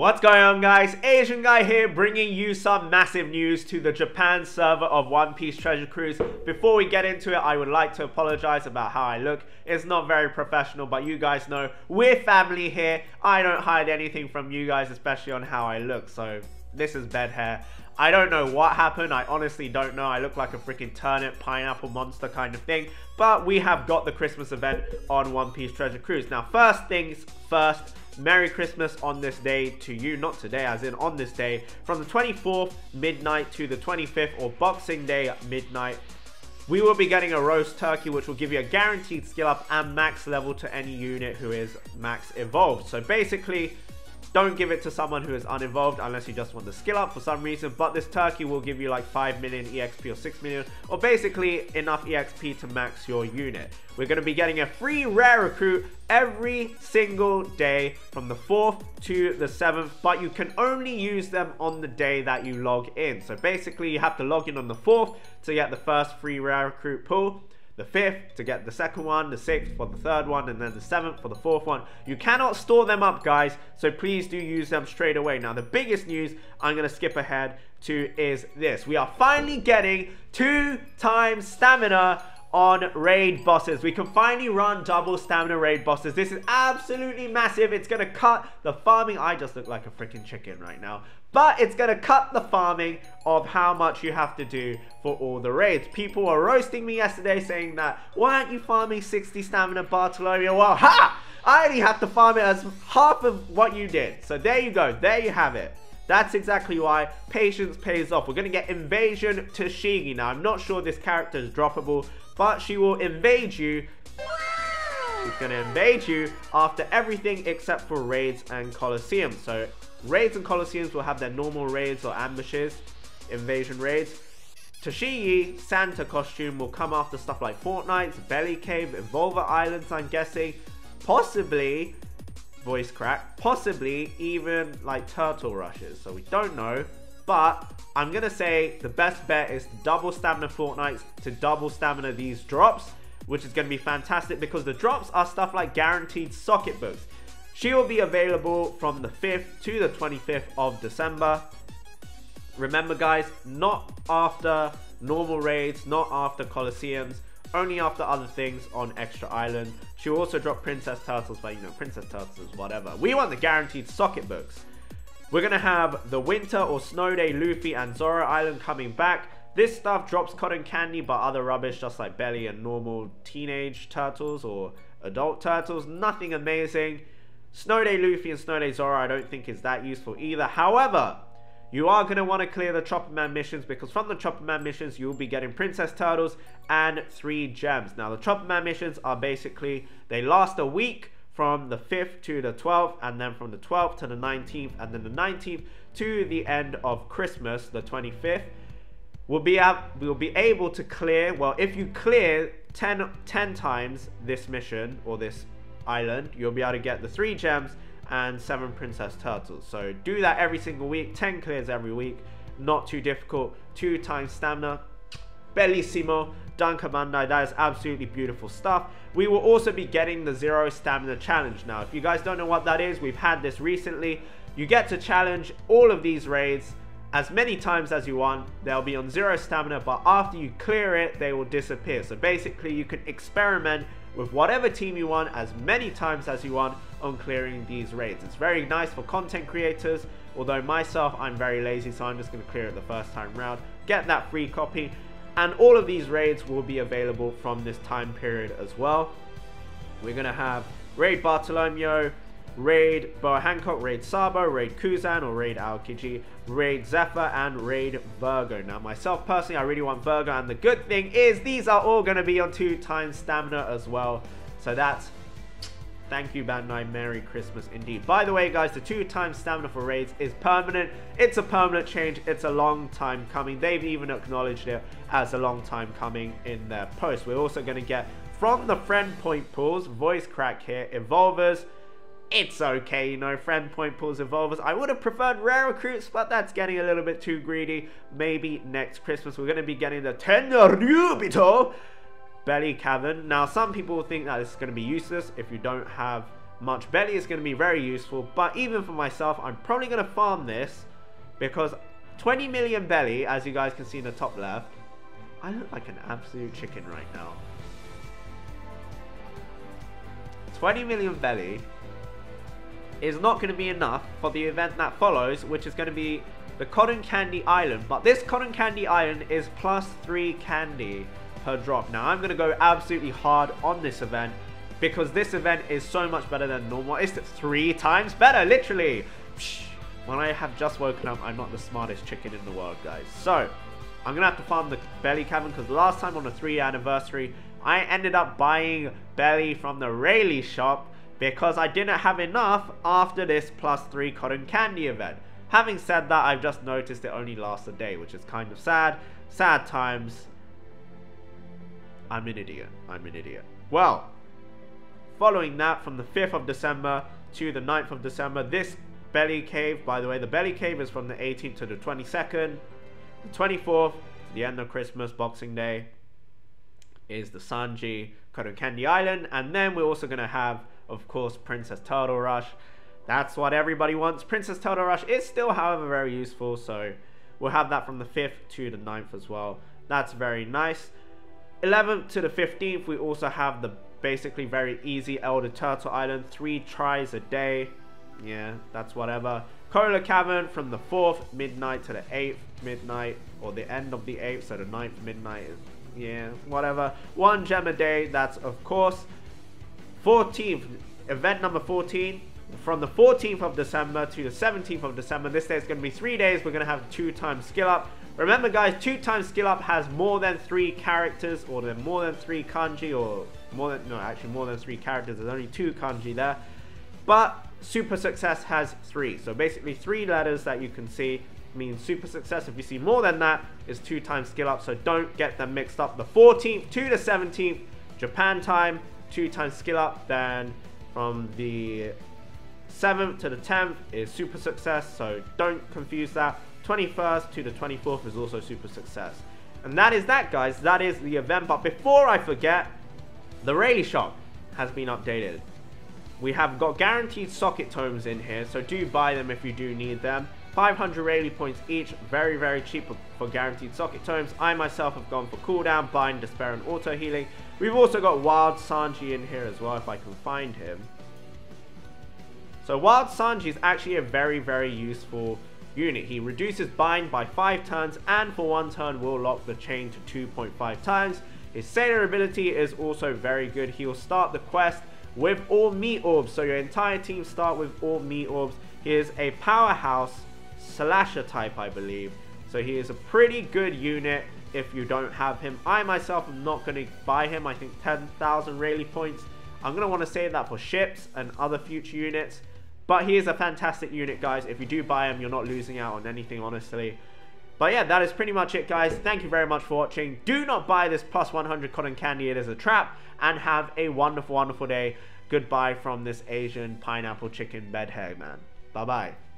What's going on guys? Asian Guy here bringing you some massive news to the Japan server of One Piece Treasure Cruise. Before we get into it, I would like to apologize about how I look. It's not very professional, but you guys know we're family here. I don't hide anything from you guys, especially on how I look. So this is bed hair. I don't know what happened. I honestly don't know. I look like a freaking turnip, pineapple monster kind of thing. But we have got the Christmas event on One Piece Treasure Cruise. Now, first things first, Merry Christmas on this day to you, not today, as in on this day, from the 24th midnight to the 25th or Boxing Day midnight. We will be getting a roast turkey, which will give you a guaranteed skill up and max level to any unit who is max evolved. So basically, don't give it to someone who is unevolved unless you just want the skill up for some reason. But this turkey will give you like 5 million EXP or 6 million or basically enough EXP to max your unit. We're going to be getting a free rare recruit every single day from the 4th to the 7th. But you can only use them on the day that you log in. So basically you have to log in on the 4th to get the first free rare recruit pull the fifth to get the second one, the sixth for the third one, and then the seventh for the fourth one. You cannot store them up, guys, so please do use them straight away. Now, the biggest news I'm going to skip ahead to is this. We are finally getting two times stamina on raid bosses. We can finally run double stamina raid bosses. This is absolutely massive. It's going to cut the farming. I just look like a freaking chicken right now. But it's going to cut the farming of how much you have to do for all the raids. People were roasting me yesterday saying that, why aren't you farming 60 stamina Bartolomeo? Well, ha! I only have to farm it as half of what you did. So there you go. There you have it. That's exactly why patience pays off. We're going to get Invasion Tashigi. Now, I'm not sure this character is droppable, but she will invade you. She's going to invade you after everything except for raids and Colosseum. So raids and Colosseums will have their normal raids or ambushes, invasion raids. Tashigi Santa costume will come after stuff like Fortnights, Belly Cave, Evolver Islands, I'm guessing. Possibly, voice crack, possibly even like Turtle Rushes. So we don't know. But I'm going to say the best bet is double stamina Fortnights to double stamina these drops, which is going to be fantastic because the drops are stuff like guaranteed socket books. She will be available from the 5th to the 25th of December. Remember guys, not after normal raids, not after Colosseums, only after other things on Extra Island. She'll also drop Princess Turtles, but you know, Princess Turtles whatever. We want the guaranteed socket books. We're going to have the Winter or Snow Day Luffy and Zoro Island coming back. This stuff drops cotton candy, but other rubbish just like Belly and normal teenage turtles or adult turtles. Nothing amazing. Snow Day Luffy and Snow Day Zoro I don't think is that useful either. However, you are going to want to clear the Chopper Man missions because from the Chopper Man missions you'll be getting Princess Turtles and 3 gems. Now the Chopper Man missions are basically, they last a week from the 5th to the 12th, and then from the 12th to the 19th, and then the 19th to the end of Christmas, the 25th. We'll be, we'll be able to clear, well, if you clear 10, 10 times this mission or this island, you'll be able to get the 3 gems and 7 princess turtles. So do that every single week, 10 clears every week, not too difficult, 2 times stamina, bellissimo. Dunker Bandai, that is absolutely beautiful stuff. We will also be getting the Zero Stamina Challenge. Now, if you guys don't know what that is, we've had this recently. You get to challenge all of these raids as many times as you want. They'll be on zero stamina, but after you clear it, they will disappear. So basically, you can experiment with whatever team you want as many times as you want on clearing these raids. It's very nice for content creators, although myself, I'm very lazy, so I'm just going to clear it the first time round. Get that free copy. And all of these raids will be available from this time period as well. We're going to have Raid Bartolomeo, Raid Boa Hancock, Raid Sabo, Raid Kuzan or Raid Aokiji, Raid Zephyr, and Raid Vergo. Now, myself personally, I really want Vergo, and the good thing is these are all going to be on two times stamina as well. So that's Thank you, Bandai. Merry Christmas indeed. By the way, guys, the two times stamina for raids is permanent. It's a permanent change. It's a long time coming. They've even acknowledged it as a long time coming in their post. We're also going to get from the friend point pools, voice crack here, evolvers. It's okay, you know, friend point pools, evolvers. I would have preferred rare recruits, but that's getting a little bit too greedy. Maybe next Christmas we're going to be getting the Tenryubito Belly Cavern. Now, some people think that this is going to be useless if you don't have much belly It's going to be very useful. But even for myself, I'm probably going to farm this because 20 million belly, as you guys can see in the top left, I look like an absolute chicken right now. 20 million belly is not going to be enough for the event that follows, which is going to be the Cotton Candy Island. But this Cotton Candy Island is plus 3 candy per drop. Now, I'm going to go absolutely hard on this event because this event is so much better than normal. It's three times better, literally. When I have just woken up, I'm not the smartest chicken in the world, guys. So, I'm going to have to farm the belly cavern because last time on the 3 anniversary, I ended up buying belly from the Rayleigh shop because I didn't have enough after this plus 3 cotton candy event. Having said that, I've just noticed it only lasts a day, which is kind of sad. Sad times. I'm an idiot. I'm an idiot. Well, following that, from the 5th of December to the 9th of December, this belly cave, by the way, the belly cave is from the 18th to the 22nd. The 24th, the end of Christmas, Boxing Day, is the Sanji Cotton Candy Island. And then we're also going to have, of course, Princess Turtle Rush. That's what everybody wants. Princess Turtle Rush is still, however, very useful. So we'll have that from the 5th to the 9th as well. That's very nice. 11th to the 15th, we also have the basically very easy Elder Turtle Island. Three tries a day. Yeah, that's whatever. Cola Cavern from the 4th midnight to the 8th midnight. Or the end of the 8th, so the 9th midnight. Yeah, whatever. One gem a day, that's of course. 14th, event number 14. From the 14th of December to the 17th of December. This day is going to be three days. We're going to have two times skill up. Remember guys, two times skill up has more than three characters or more than three kanji or more than, no actually more than three characters. There's only two kanji there. But super success has three. So basically three letters that you can see means super success. If you see more than that, is two times skill up. So don't get them mixed up. The 14th to the 17th, Japan time, two times skill up. Then from the 7th to the 10th is super success. So don't confuse that. 21st to the 24th is also super success. And that is that, guys. That is the event. But before I forget, the Rayleigh shop has been updated. We have got guaranteed socket tomes in here, so do buy them if you do need them. 500 Rayleigh points each, very, very cheap for, for, guaranteed socket tomes. I myself have gone for cooldown, bind, despair, and auto healing. We've also got Wild Sanji in here as well, if I can find him. So Wild Sanji is actually a very, very useful unit. He reduces bind by 5 turns, and for 1 turn will lock the chain to 2.5 times. His sailor ability is also very good. He will start the quest with all meat orbs. So your entire team start with all meat orbs. He is a powerhouse slasher type, I believe. So he is a pretty good unit if you don't have him. I myself am not going to buy him. I think 10,000 Rayleigh points. I'm going to want to save that for ships and other future units. But he is a fantastic unit, guys. If you do buy him, you're not losing out on anything, honestly. But yeah, that is pretty much it, guys. Thank you very much for watching. Do not buy this plus 100 cotton candy. It is a trap. And have a wonderful, wonderful day. Goodbye from this Asian pineapple chicken bedhead, man. Bye-bye.